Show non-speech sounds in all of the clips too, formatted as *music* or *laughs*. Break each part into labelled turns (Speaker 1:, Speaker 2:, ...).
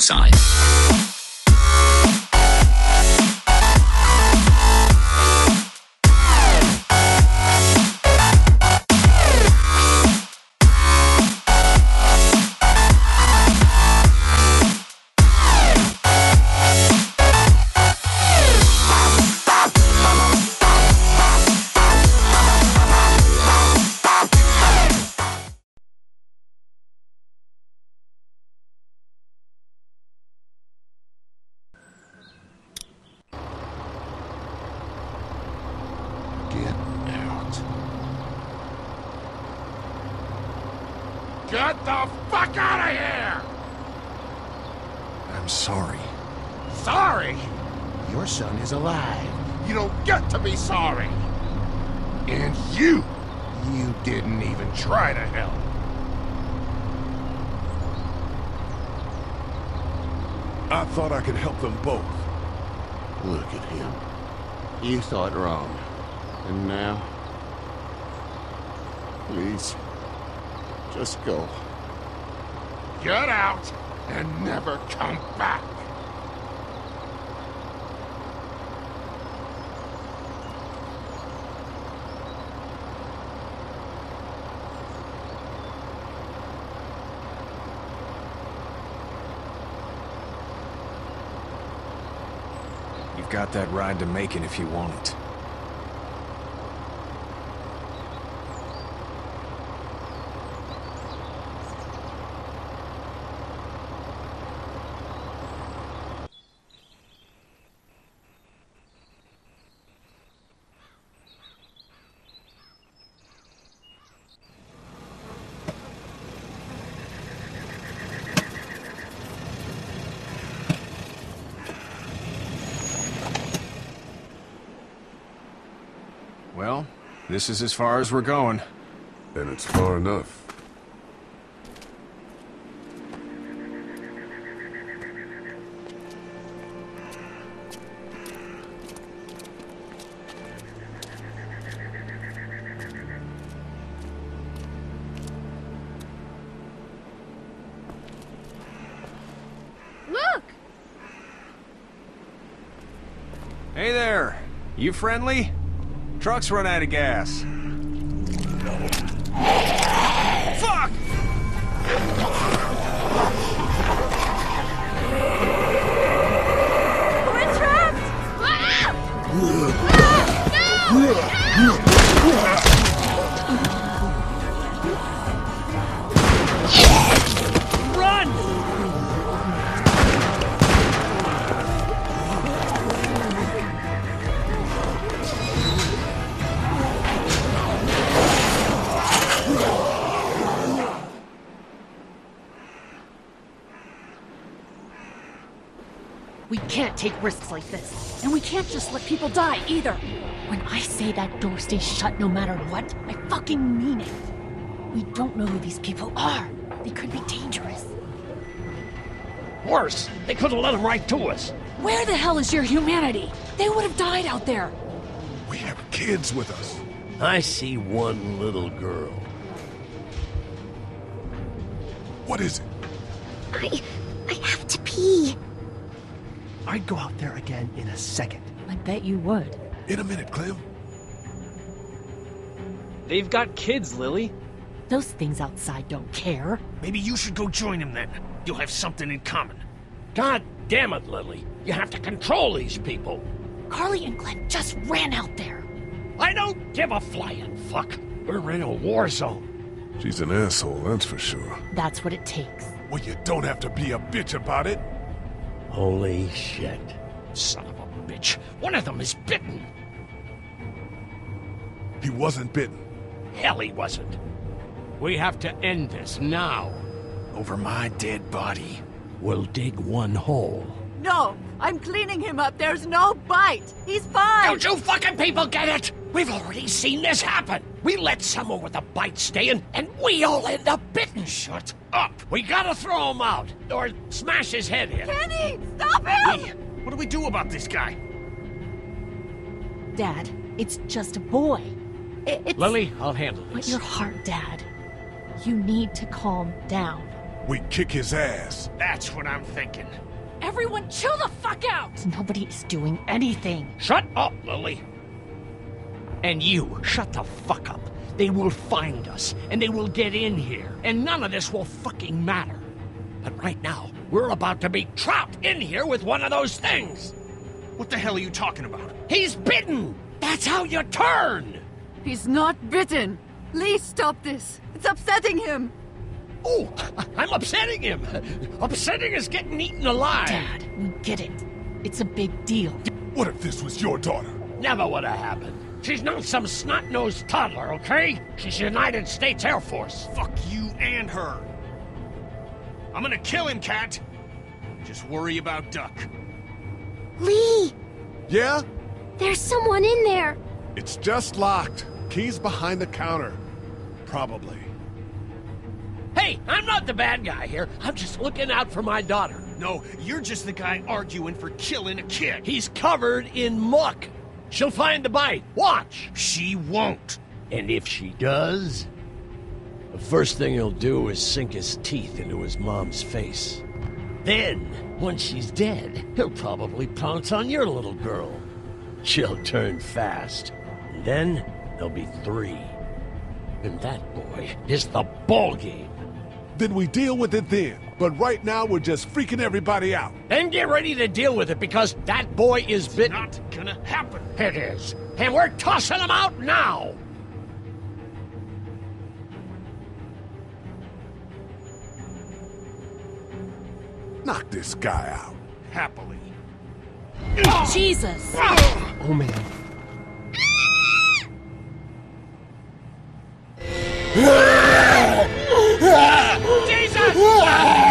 Speaker 1: poolside.
Speaker 2: Get
Speaker 3: the fuck out of here!
Speaker 2: I'm sorry.
Speaker 3: Sorry? Your son is alive. You don't get to be sorry. And you, you didn't even try to help.
Speaker 2: I thought I could help them both.
Speaker 4: Look at him. You thought wrong. And now? Please. Just go.
Speaker 3: Get out and never come back.
Speaker 5: You've got that ride to Macon if you want it. Well, this is as far as we're going.
Speaker 2: And it's far enough.
Speaker 6: Look!
Speaker 5: Hey there! You friendly? Truck's run out of gas. Fuck!
Speaker 6: We're trapped! Ah! Ah! No!
Speaker 7: We can't take risks like this. And we can't just let people die either. When I say that door stays shut no matter what, I fucking mean it. We don't know who these people are. They could be dangerous.
Speaker 8: Worse, they could have let him right to us.
Speaker 7: Where the hell is your humanity? They would have died out there.
Speaker 2: We have kids with us.
Speaker 8: I see one little girl.
Speaker 2: What is it?
Speaker 6: I. I have to pee.
Speaker 8: I'd go out there again in a second.
Speaker 7: I bet you would.
Speaker 2: In a minute, Clem.
Speaker 9: They've got kids, Lilly.
Speaker 7: Those things outside don't care.
Speaker 8: Maybe you should go join them then. You'll have something in common. God damn it, Lilly. You have to control these people.
Speaker 7: Carley and Glenn just ran out there.
Speaker 8: I don't give a flying fuck. We're in a war zone.
Speaker 2: She's an asshole, that's for sure.
Speaker 7: That's what it takes.
Speaker 2: Well, you don't have to be a bitch about it.
Speaker 8: Holy shit. Son of a bitch. One of them is bitten.
Speaker 2: He wasn't bitten.
Speaker 8: Hell, he wasn't. We have to end this now.
Speaker 5: Over my dead body.
Speaker 8: We'll dig one hole.
Speaker 10: No, I'm cleaning him up. There's no bite. He's fine.
Speaker 8: Don't you fucking people get it? We've already seen this happen. We let someone with a bite stay in, and we all end up bitten. Shut up. We gotta throw him out, or smash his head in.
Speaker 10: Kenny, stop him!
Speaker 8: Hey, what do we do about this guy?
Speaker 7: Dad, it's just a boy. It's...
Speaker 8: Lilly, I'll handle this.
Speaker 7: But your heart, Dad. You need to calm down.
Speaker 2: We kick his ass.
Speaker 8: That's what I'm thinking.
Speaker 11: Everyone chill the fuck out! Nobody is doing anything.
Speaker 8: Shut up, Lilly. And you, shut the fuck up. They will find us, and they will get in here, and none of this will fucking matter. But right now, we're about to be trapped in here with one of those things.
Speaker 5: What the hell are you talking about?
Speaker 8: He's bitten! That's how you turn!
Speaker 10: He's not bitten. Lee, stop this. It's upsetting him.
Speaker 8: Oh, *laughs* I'm upsetting him. Upsetting is getting eaten alive.
Speaker 11: Dad, we get it. It's a big deal.
Speaker 2: What if this was your daughter?
Speaker 8: Never would have happened. She's not some snot-nosed toddler, okay? She's United States Air Force.
Speaker 5: Fuck you and her. I'm gonna kill him, Kat. Just worry about Duck.
Speaker 6: Lee!
Speaker 2: Yeah?
Speaker 6: There's someone in there!
Speaker 2: It's just locked. Key's behind the counter. Probably.
Speaker 8: Hey, I'm not the bad guy here. I'm just looking out for my daughter.
Speaker 5: No, you're just the guy arguing for killing a kid.
Speaker 8: He's covered in muck. She'll find the bite. Watch.
Speaker 5: She won't.
Speaker 8: And if she does, the first thing he'll do is sink his teeth into his mom's face. Then, once she's dead, he'll probably pounce on your little girl. She'll turn fast. And then there'll be three. And that boy is the ball game.
Speaker 2: Then we deal with it then. But right now, we're just freaking everybody out.
Speaker 8: Then get ready to deal with it because that boy is bitten.
Speaker 5: Not gonna happen.
Speaker 8: It is. And we're tossing him out now.
Speaker 2: Knock this guy out.
Speaker 5: Happily.
Speaker 11: Jesus!
Speaker 9: Oh man.
Speaker 2: Get *laughs*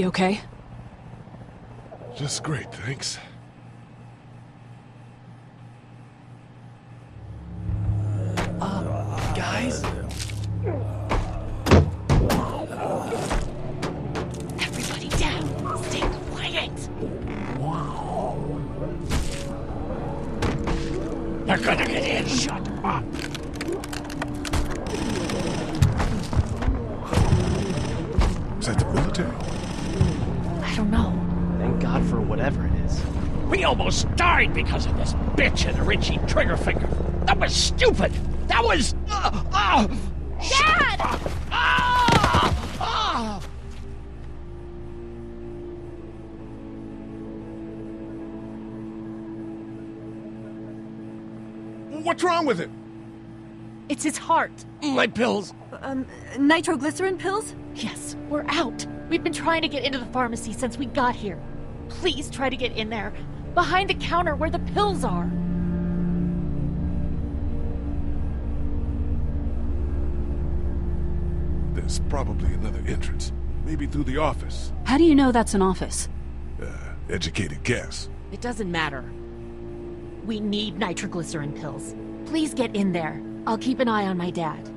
Speaker 2: You
Speaker 11: okay?
Speaker 2: just great, thanks.
Speaker 9: Uh, guys?
Speaker 11: Everybody down! Stay quiet!
Speaker 8: They're gonna get in. Shut up.
Speaker 2: Is that the military?
Speaker 11: I don't know.
Speaker 9: Thank God for whatever it is.
Speaker 8: We almost died because of this bitch and Richie Triggerfinger. That was stupid. That was. Uh, uh,
Speaker 6: Dad!
Speaker 8: ah, ah.
Speaker 2: What's wrong with it?
Speaker 11: It's his heart.
Speaker 8: My pills.
Speaker 10: Um, nitroglycerin pills?
Speaker 11: Yes, we're out. We've been trying to get into the pharmacy since we got here. Please try to get in there. Behind the counter where the pills are.
Speaker 2: There's probably another entrance. Maybe through the office.
Speaker 12: How do you know that's an office?
Speaker 2: Uh, educated guess.
Speaker 11: It doesn't matter. We need nitroglycerin pills. Please get in there. I'll keep an eye on my dad.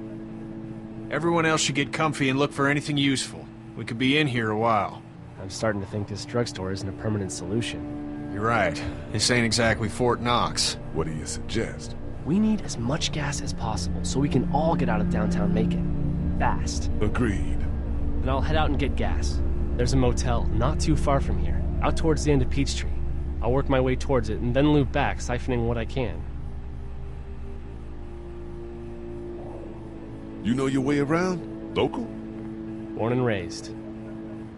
Speaker 5: Everyone else should get comfy and look for anything useful. We could be in here a while.
Speaker 9: I'm starting to think this drugstore isn't a permanent solution.
Speaker 5: You're right. This ain't exactly Fort Knox.
Speaker 2: What do you suggest?
Speaker 9: We need as much gas as possible so we can all get out of downtown Macon. Fast.
Speaker 2: Agreed.
Speaker 9: Then I'll head out and get gas. There's a motel not too far from here, out towards the end of Peachtree. I'll work my way towards it and then loop back, siphoning what I can.
Speaker 2: You know your way around? Local?
Speaker 9: Born and raised.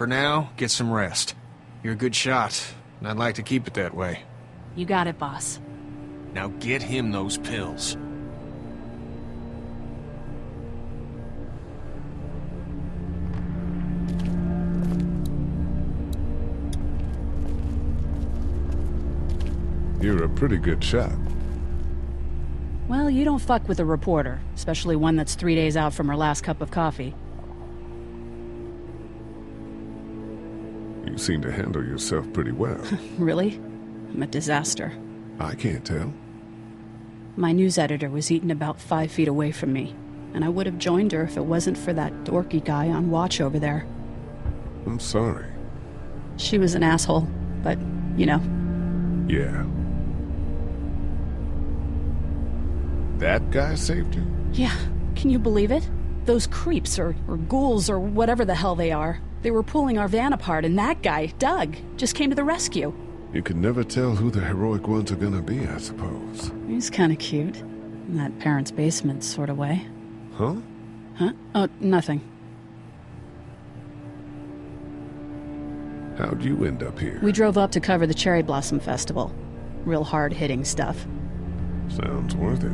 Speaker 5: For now, get some rest. You're a good shot, and I'd like to keep it that way.
Speaker 11: You got it, boss.
Speaker 5: Now get him those pills.
Speaker 2: You're a pretty good shot.
Speaker 12: Well, you don't fuck with a reporter, especially one that's three days out from her last cup of coffee.
Speaker 2: You seem to handle yourself pretty well. *laughs*
Speaker 12: Really? I'm a disaster.
Speaker 2: I can't tell.
Speaker 12: My news editor was eaten about five feet away from me, and I would have joined her if it wasn't for that dorky guy on watch over there.
Speaker 2: I'm sorry.
Speaker 12: She was an asshole, but, you know,
Speaker 2: Yeah. That guy saved you?
Speaker 12: Yeah, can you believe it? Those creeps, or, or ghouls, or whatever the hell they are. They were pulling our van apart, and that guy, Doug, just came to the rescue.
Speaker 2: You can never tell who the heroic ones are gonna be, I suppose.
Speaker 12: He's kinda cute. In that parents' basement sort of way.
Speaker 2: Huh?
Speaker 12: Huh? Oh, nothing.
Speaker 2: How'd you end up here?
Speaker 12: We drove up to cover the Cherry Blossom Festival. Real hard hitting stuff.
Speaker 2: Sounds worth it.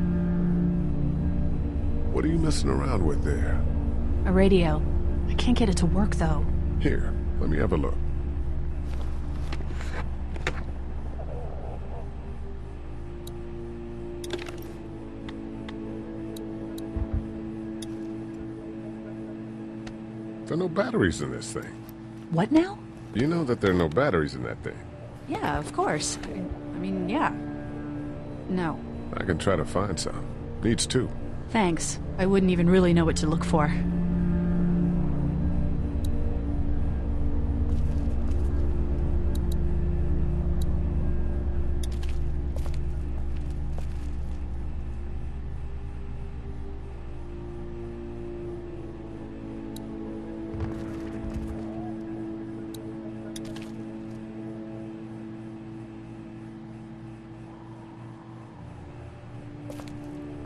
Speaker 2: What are you messing around with there?
Speaker 12: A radio. I can't get it to work, though.
Speaker 2: Here, let me have a look. There are no batteries in this thing.
Speaker 12: What now?
Speaker 2: You know that there are no batteries in that thing.
Speaker 12: Yeah, of course. I mean, yeah. No.
Speaker 2: I can try to find some. Needs two.
Speaker 12: Thanks. I wouldn't even really know what to look for.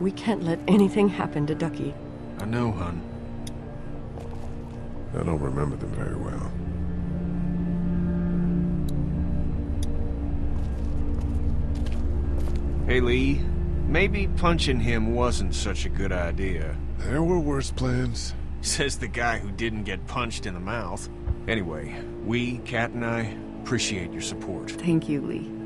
Speaker 10: We can't let anything happen to Ducky.
Speaker 5: I know, hon.
Speaker 2: I don't remember them very well.
Speaker 5: Hey, Lee. Maybe punching him wasn't such a good idea.
Speaker 2: There were worse plans.
Speaker 5: Says the guy who didn't get punched in the mouth. Anyway, we, Kat and I, appreciate your support.
Speaker 10: Thank you, Lee.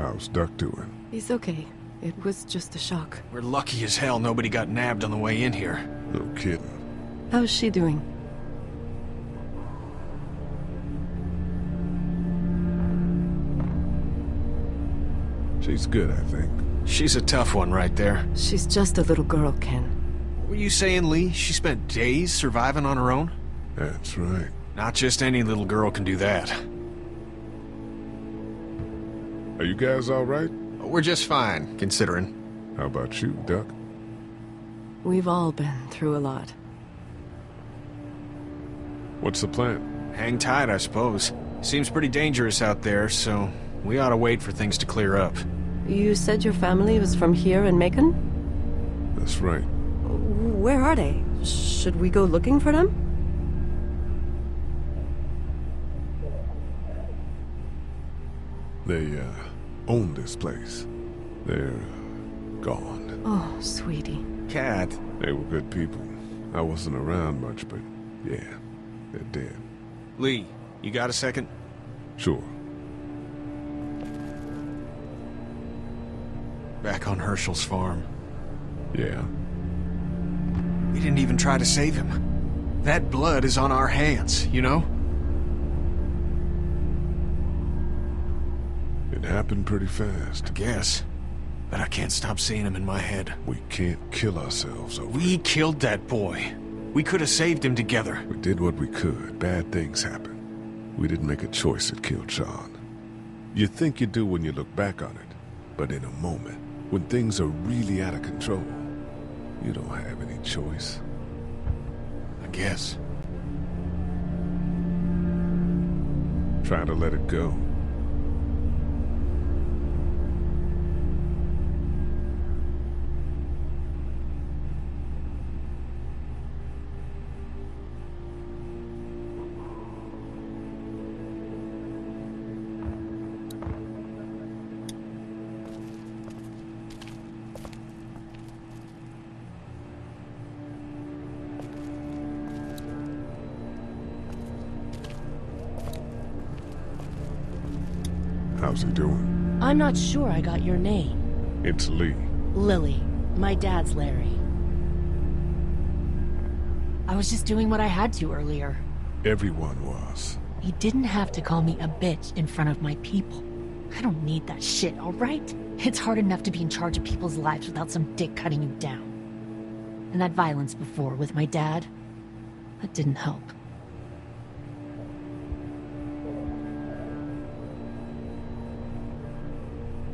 Speaker 2: How's Duck doing?
Speaker 10: He's okay. It was just a shock.
Speaker 5: We're lucky as hell nobody got nabbed on the way in here.
Speaker 2: No kidding.
Speaker 10: How's she doing?
Speaker 2: She's good, I think.
Speaker 5: She's a tough one right there.
Speaker 10: She's just a little girl, Ken.
Speaker 5: What were you saying, Lee? She spent days surviving on her own?
Speaker 2: That's right.
Speaker 5: Not just any little girl can do that.
Speaker 2: Are you guys all right?
Speaker 5: We're just fine, considering.
Speaker 2: How about you, Duck?
Speaker 10: We've all been through a lot.
Speaker 2: What's the plan?
Speaker 5: Hang tight, I suppose. Seems pretty dangerous out there, so we ought to wait for things to clear up.
Speaker 10: You said your family was from here in Macon?
Speaker 2: That's right.
Speaker 10: Where are they? Should we go looking for them?
Speaker 2: They, uh, own this place. They're gone.
Speaker 10: Oh, sweetie.
Speaker 5: Kat.
Speaker 2: They were good people. I wasn't around much, but yeah, they're dead.
Speaker 5: Lee, you got a second?
Speaker 2: Sure.
Speaker 5: Back on Hershel's farm.
Speaker 2: Yeah.
Speaker 5: We didn't even try to save him. That blood is on our hands, you know?
Speaker 2: It happened pretty fast.
Speaker 5: I guess. But I can't stop seeing him in my head.
Speaker 2: We can't kill ourselves over
Speaker 5: We
Speaker 2: it.
Speaker 5: killed that boy. We could have saved him together.
Speaker 2: We did what we could. Bad things happen. We didn't make a choice that killed Shawn. You think you do when you look back on it. But in a moment, when things are really out of control, you don't have any choice.
Speaker 5: I guess.
Speaker 2: Try to let it go. How's he doing?
Speaker 11: I'm not sure I got your name.
Speaker 2: It's Lee.
Speaker 11: Lilly. My dad's Larry. I was just doing what I had to earlier.
Speaker 2: Everyone was.
Speaker 11: He didn't have to call me a bitch in front of my people. I don't need that shit, alright? It's hard enough to be in charge of people's lives without some dick cutting you down. And that violence before with my dad, that didn't help.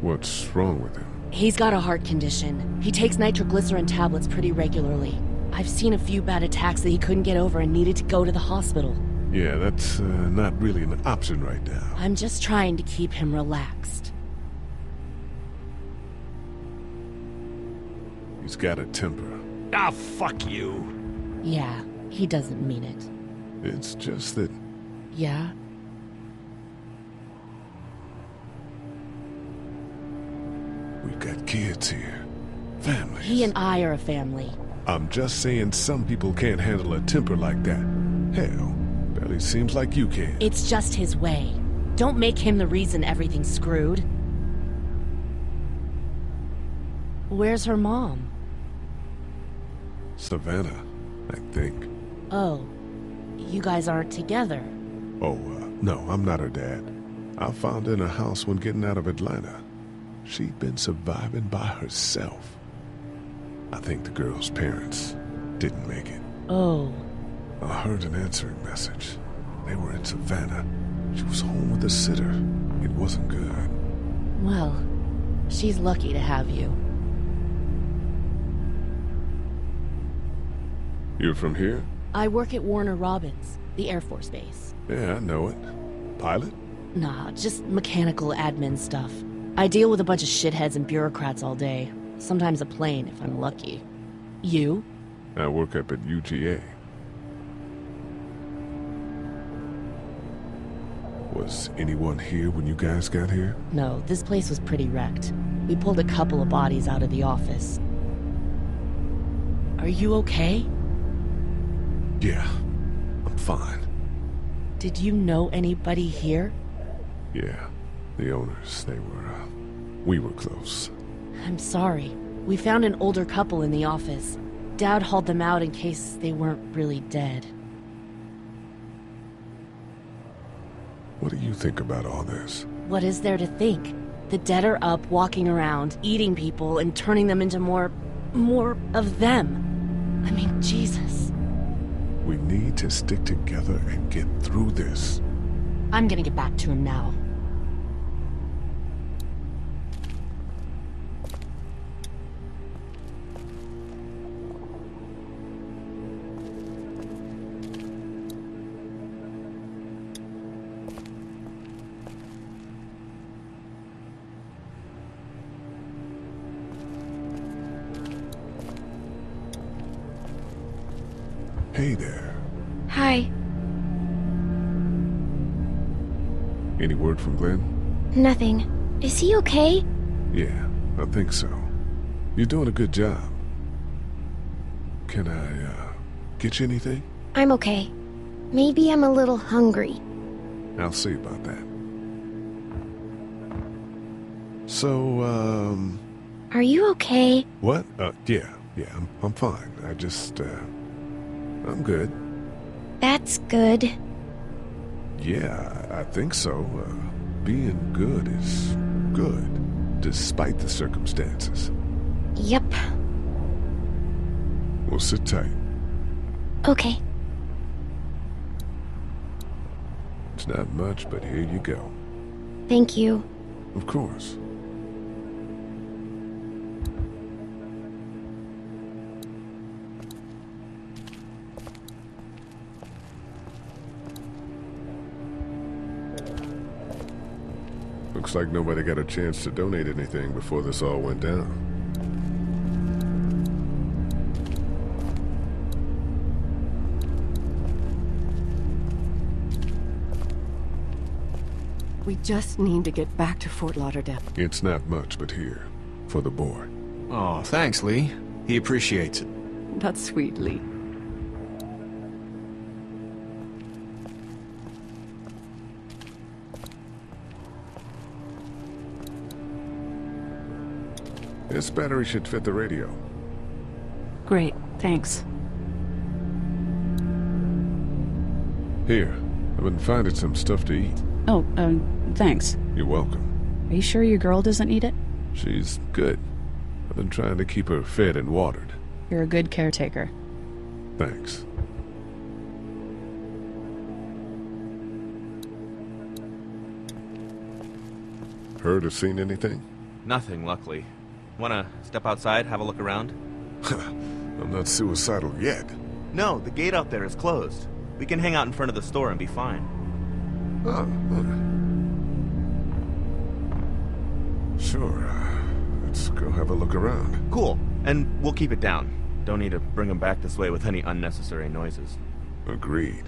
Speaker 2: What's wrong with him?
Speaker 11: He's got a heart condition. He takes nitroglycerin tablets pretty regularly. I've seen a few bad attacks that he couldn't get over and needed to go to the hospital.
Speaker 2: Yeah, that's uh, not really an option right now.
Speaker 11: I'm just trying to keep him relaxed.
Speaker 2: He's got a temper.
Speaker 8: Ah, fuck you.
Speaker 11: Yeah, he doesn't mean it.
Speaker 2: It's just that
Speaker 11: Yeah?
Speaker 2: We've got kids here. Families.
Speaker 11: He and I are a family.
Speaker 2: I'm just saying some people can't handle a temper like that. Hell, barely seems like you can.
Speaker 11: It's just his way. Don't make him the reason everything's screwed. Where's her mom?
Speaker 2: Savannah, I think.
Speaker 11: Oh, you guys aren't together.
Speaker 2: Oh, uh, no, I'm not her dad. I found her in a house when getting out of Atlanta. She'd been surviving by herself. I think the girl's parents didn't make it.
Speaker 11: Oh,
Speaker 2: I heard an answering message. They were in Savannah. She was home with a sitter. It wasn't good.
Speaker 11: well, she's lucky to have you.
Speaker 2: You're from here?
Speaker 11: I work at Warner Robins, the Air Force Base.
Speaker 2: Yeah, I know it. Pilot?
Speaker 11: Nah, just mechanical admin stuff. I deal with a bunch of shitheads and bureaucrats all day. Sometimes a plane, if I'm lucky. You?
Speaker 2: I work up at UTA. Was anyone here when you guys got here?
Speaker 11: No, this place was pretty wrecked. We pulled a couple of bodies out of the office. Are you okay?
Speaker 2: Yeah, I'm fine.
Speaker 11: Did you know anybody here?
Speaker 2: Yeah, the owners, they were, uh, we were close.
Speaker 11: I'm sorry. We found an older couple in the office. Dad hauled them out in case they weren't really dead.
Speaker 2: What do you think about all this?
Speaker 11: What is there to think? The dead are up, walking around, eating people, and turning them into more... more of them. I mean, Jesus.
Speaker 2: We need to stick together and get through this.
Speaker 11: I'm gonna get back to him now.
Speaker 2: Hey there.
Speaker 6: Hi.
Speaker 2: Any word from Glenn?
Speaker 6: Nothing. Is he okay?
Speaker 2: Yeah, I think so. You're doing a good job. Can I, uh, get you anything?
Speaker 6: I'm okay. Maybe I'm a little hungry.
Speaker 2: I'll see about that. So, um,
Speaker 6: Are you okay?
Speaker 2: what? Uh, yeah, yeah, I'm, I'm fine. I just, uh, I'm good.
Speaker 6: That's good.
Speaker 2: Yeah, I think so. Uh, being good is good, despite the circumstances.
Speaker 6: Yep.
Speaker 2: Well, sit tight.
Speaker 6: Okay.
Speaker 2: It's not much, but here you go.
Speaker 6: Thank you.
Speaker 2: Of course. Like nobody got a chance to donate anything before this all went down.
Speaker 10: We just need to get back to Fort Lauderdale.
Speaker 2: It's not much, but here, for the boy.
Speaker 5: Oh, thanks, Lee. He appreciates it.
Speaker 10: That's sweet, Lee.
Speaker 2: This battery should fit the radio.
Speaker 12: Great, thanks.
Speaker 2: Here, I've been finding some stuff to eat.
Speaker 12: Oh, um, thanks.
Speaker 2: You're welcome.
Speaker 12: Are you sure your girl doesn't need it?
Speaker 2: She's good. I've been trying to keep her fed and watered.
Speaker 12: You're a good caretaker.
Speaker 2: Thanks. Heard or seen anything?
Speaker 13: Nothing, luckily. Wanna step outside, have a look around? *laughs*
Speaker 2: I'm not suicidal yet.
Speaker 13: No, the gate out there is closed. We can hang out in front of the store and be fine.
Speaker 2: Oh, Sure. Uh, let's go have a look around.
Speaker 13: Cool. And we'll keep it down. Don't need to bring them back this way with any unnecessary noises.
Speaker 2: Agreed.